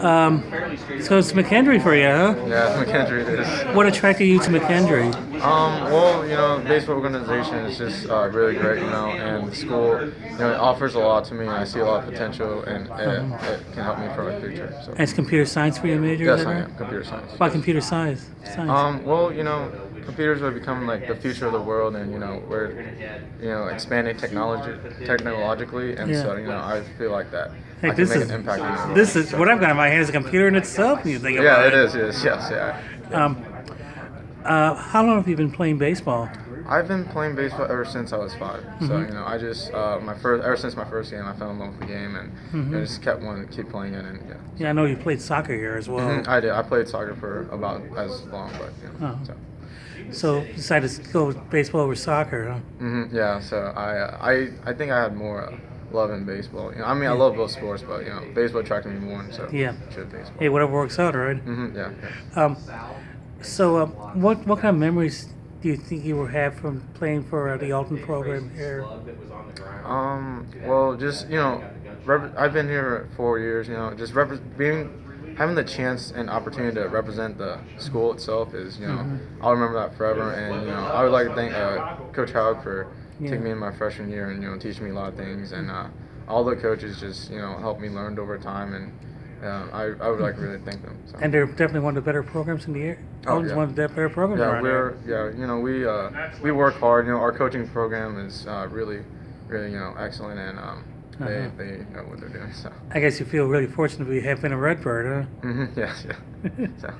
Um, so it's McKendree for you, huh? Yeah, McKendree it is. What attracted you to McKendree? Um, well, you know, baseball organization is just uh, really great, you know, and the school, you know, it offers a lot to me. and I see a lot of potential, and it, it can help me for my future. So. And it's computer science for your major? is Yes, I am. Computer science. Why computer science? Science. Um, well, you know, computers are becoming like the future of the world, and you know, we're, you know, expanding technology technologically, and Yeah. so you know, I feel like that Hey, I can this make is an impact. in world. this is what I've got in my hand is a computer in itself. You think yeah, about it is. It is. Yes, yes, yeah. Um, uh, how long have you been playing baseball? I've been playing baseball ever since I was 5 So Mhm. you know, I just uh, my first ever since my first game, I fell in love with the game, and you know, just kept wanting to keep playing it. And yeah, Yeah, I know you played soccer here as well. Mhm, I did. I played soccer for about as long, but you know, Oh. so. So decided to go with baseball over soccer, huh? hmm yeah, so I, uh, I, I think I had more love in baseball. You know, I mean, I love both sports, but you know, baseball attracted me more, so Yeah. baseball. Hey, whatever works out, right? hmm yeah, yeah. Um, so, uh, what what kind of memories do you think you will have from playing for uh, the Alton program here? Um, well, just you know, rep- I've been here four years. You know, just rep- being having the chance and opportunity to represent the school itself is, you know, Mhm. I'll remember that forever. And you know, I would like to thank uh, Coach Howard for Yeah. taking me in my freshman year and you know teaching me a lot of things. And uh, all the coaches just you know helped me learn over time. And um, I, I would like to really thank them. So. And they're definitely one of the better programs in the area. Oh, yeah. one of the better programs Yeah, we're here. yeah, you know, we uh, we work hard. You know, our coaching program is uh, really, really you know excellent, and um, they Uh-huh. they know what they're doing. So. I guess you feel really fortunate to be have been a Redbird, hmm Yeah, yeah. So,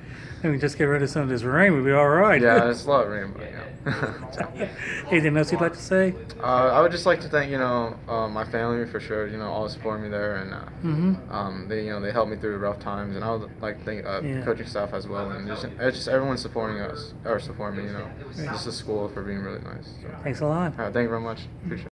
I mean, just get rid of some of this rain, we'll be all right. yeah, it's a lot of rain, but yeah. so, Anything else you'd like to say? uh, I would just like to thank you know uh, my family for sure. You know, always supporting me there, and uh, Mm-hmm. um, they you know they helped me through rough times, and I would like to thank uh, Yeah. coaching staff as well, and just it's just everyone supporting us or supporting me. You know, Right. just the school for being really nice. So. Thanks a lot. All thank you very much. Appreciate it.